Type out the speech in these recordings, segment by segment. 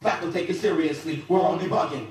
Don't take it seriously, we're only bugging.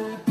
Thank you.